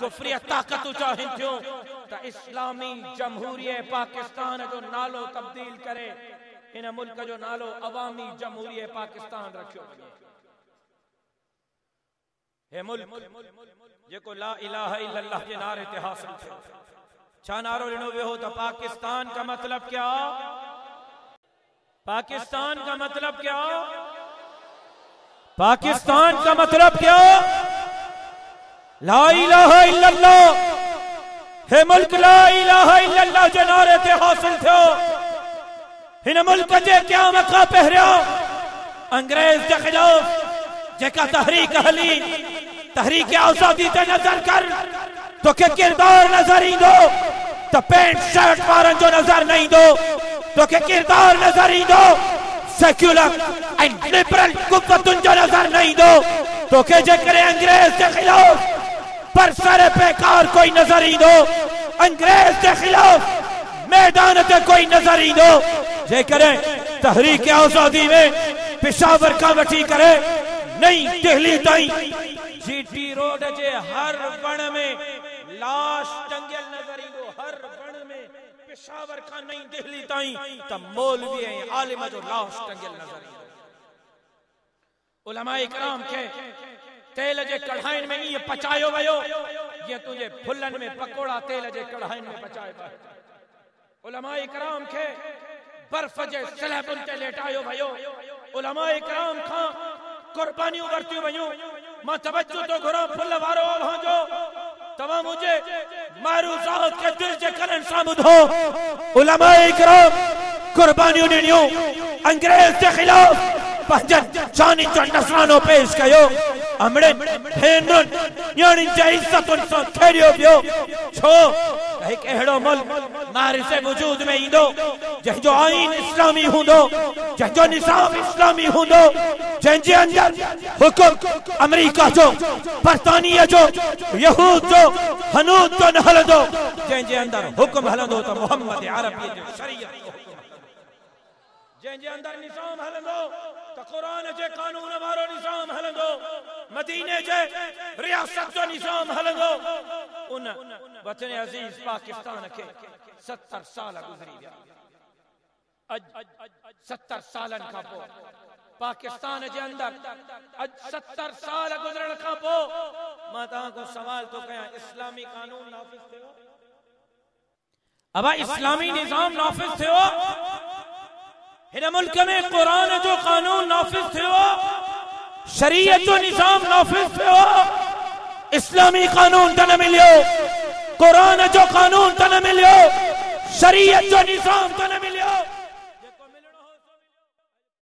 कुफरी ताक़त चाहिनि थियूं त इस्लामी जमहूरियत पाकिस्तान जो नालो तब्दील करे इन मुल्क जो नालो अवामी जमहूरियत पाकिस्तान रखियो हे मुल्क, जेको ला इलाहा इल्लल्लाह जे नारे ते हासिल थियो। छा नारो ॾिनो वियो त पाकिस्तान का मतलब क्या? पाकिस्तान का मतलब क्या? पाकिस्तान का मतलब क्या? ला हे मुल्क, ला इलाहा जे नारे ते हासिल थियो। हिन मुल्क जे क़यामत खां पहिरियों, अंग्रेज़ जे ख़िलाफ़ जेका तहरीक हली तहरीक आज़ादी ते नज़र कर, तोखे किरदार नज़र ईंदो, त पैंट, शर्ट वारनि जो नज़र न ईंदो, तोखे किरदार नज़र ईंदो सेक्युलर ऐं लिबरल कुवतुनि जो नज़र न ईंदो। तोखे जेकॾहिं अंग्रेज़ जे ख़िलाफ़ पर सर बेकार कोई नज़र ईंदो अंग्रेज़ के खिलाफ मैदान ते कोई नज़र ईंदो जेकॾहिं तहरीक आज़ादी में पिशावर खां वठी करे नई दिल्ली ताईं। जीटी रोड जे हर वण में लाश टंगियल नज़र ईंदो हर वण में पिशावर खां नई दिल्ली ताईं, त मौलवी ऐं आलिम जो लाश टंगियल नज़र ईंदो उलमा इकराम खे तेल जे कढ़ाइनि में ईअं पचायो वियो। जीअं तुंहिंजे फुलनि में पकोड़ा तेल जे कढ़ाइनि में पचाइबा उलमा इकराम खे बर्फ़ जे स्लैबुनि ते लेटायो वियो। उलमा इकराम खां कुर्बानियूं वरतियूं वयूं। माँ तवजो थो घुरां, फुल वारो अव्हांजो तव्हां मुंहिंजे मारूज़ात खे दिलि जे करण सां ॿुधो। उलमा इकराम कुर्बानियूं ॾिनियूं। अंग्रेज़ जे ख़िलाफ़ पंहिंजनि जानी जो नज़रानो पेश कयो। हमणे भेनरुनि ॼाणी जे इज़तुनि सां खेड़ियो वियो छो हिकु अहिड़ो मुल्क मारिस वजूद में ईंदो, जंहिंजो आइन इस्लामी हूंदो, जंहिंजो निज़ाम इस्लामी हूंदो, जंहिंजे अंदरि हुकुम अमेरिका जो, बर्तानिया जो, यहूद जो, हनूद जो न हलंदो, जंहिंजे अंदरि हुकुम हलंदो त मोहम्मद अरबी जो शरीयत जो जंहिंजे अंदरि निज़ाम हलंदो, त क़ुर जे कानून वारो निज़ाम हलंदो मदीने जे रियासत जो निज़ाम हलंदो, उन वतन अज़ीज़ पाकिस्तान खे 70 साल गुज़री विया। अॼु 70 सालनि खां पोइ, पाकिस्तान जे अंदरि अॼु 70 साल गुज़रण खां पोइ, माँ तव्हां खां सवाल थो कयां, इस्लामी कानून नाफ़िज़ थियो? अब, इस्लामी निज़ाम नाफ़िज़ थियो? हिन मुल्क में कुरान जो कानून नाफ़िज़ थियो? शरीयत निज़ाम नाफ़िज़ थियो इस्लामी कानून तन न मिलियो कुरान जो कानून तन न मिलियो शरीयत जो निज़ाम तन न मिलियो